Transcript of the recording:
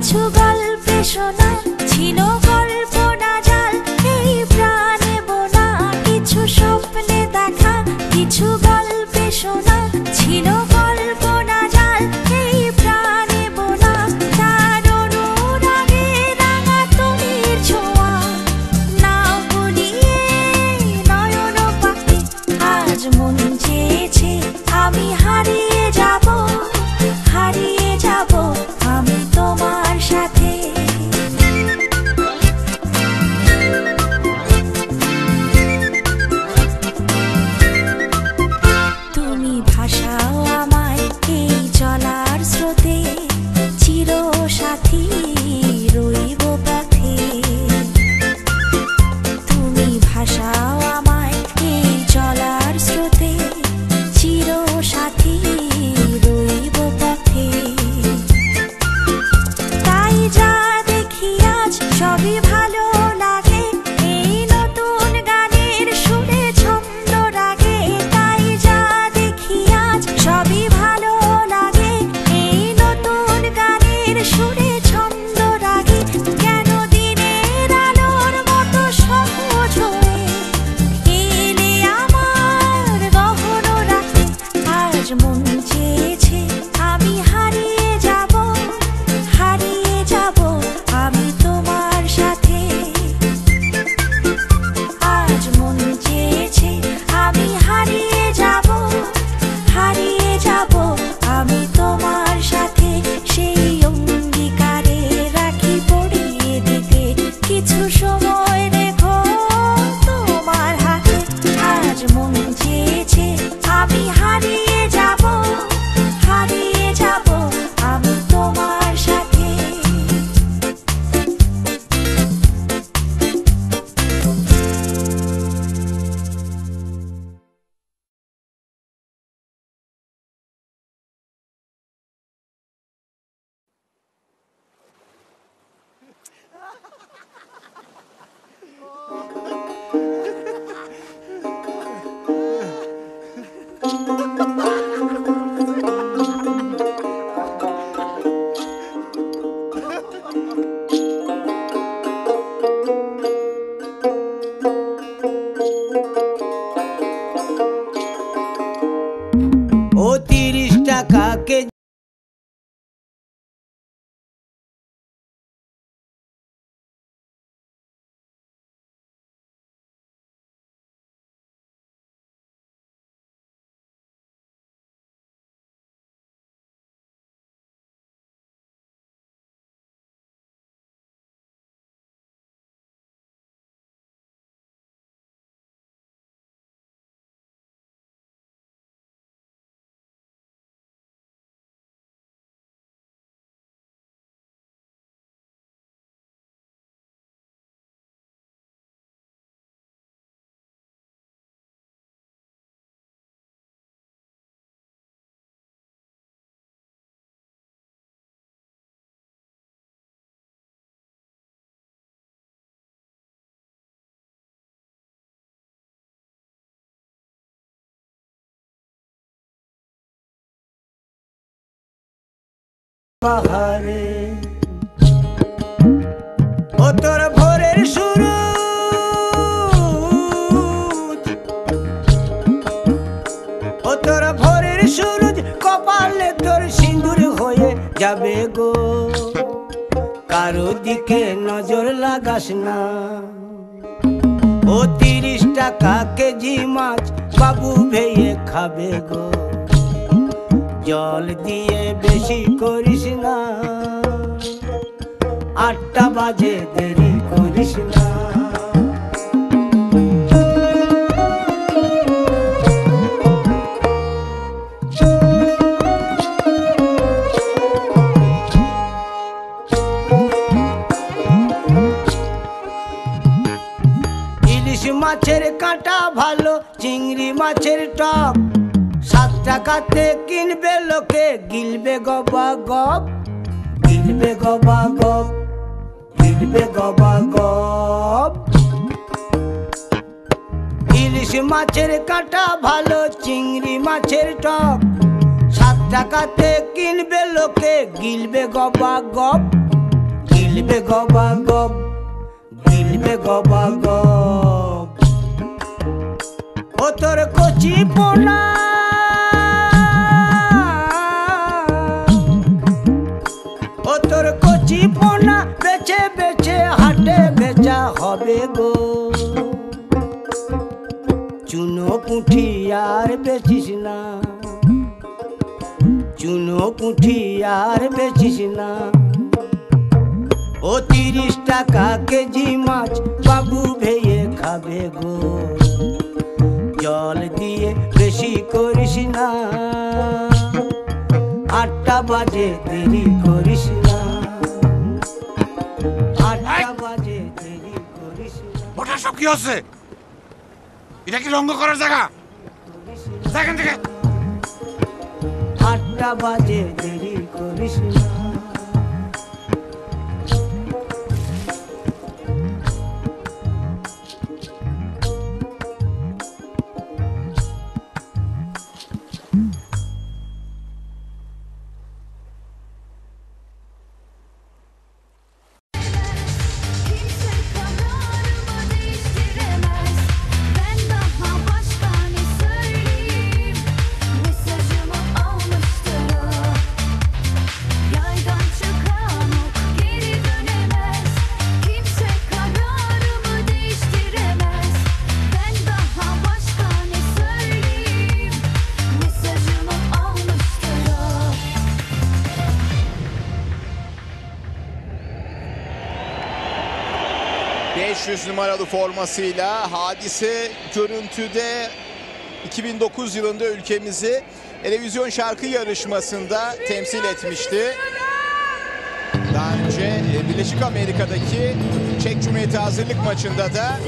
কিছু গল্পে শোনা ছিল। acá que পাহাড়ে। ও ভোরের শুরু ও ভোরের সুরুজ, কপালে তোর সিঁদুর হয়ে যাবে গো। কারও দিকে নজর লাগাস না। ও তিরিশ টাকা কেজি মাছ বাবু ভেয়ে খাবে গো। জল দিয়ে বেশি করিস না। আটটা বাজে, দেরি করিস না। মাছের কাঁটা ভালো, চিংড়ি মাছের টক। টাকাতে কিনবে লোকে, গিলবে গবা গপ, গিলবে গবা গপ, গিলবে গবা গপ। ইলিশ মাছের কাঁটা ভালো, চিংড়ি মাছের টক, সাত টাকাতে কিনবে লোকে, গিলবে গবা গপ, গিলবে গবা গপ, গিলবে গবা গপ। ও তোর কচি পোনা না। ও তিরিশ টাকা কেজি মাছ বাবু ভেয়ে খাবে গো। জল দিয়ে বেশি করিস না। আটটা বাজে দেরি করিস না। আটটা বাজে দেরি করিস না। ওটা সব কি হচ্ছে? এটা কি রঙ্গ করার জায়গা? সেখান থেকে। আটটা বাজে দেরি করিস না। 500 numaralı formasıyla hadise görüntüde 2009 yılında ülkemizi televizyon şarkı yarışmasında temsil etmişti. Daha önce Birleşik Amerika'daki Çek Cumhuriyeti hazırlık maçında da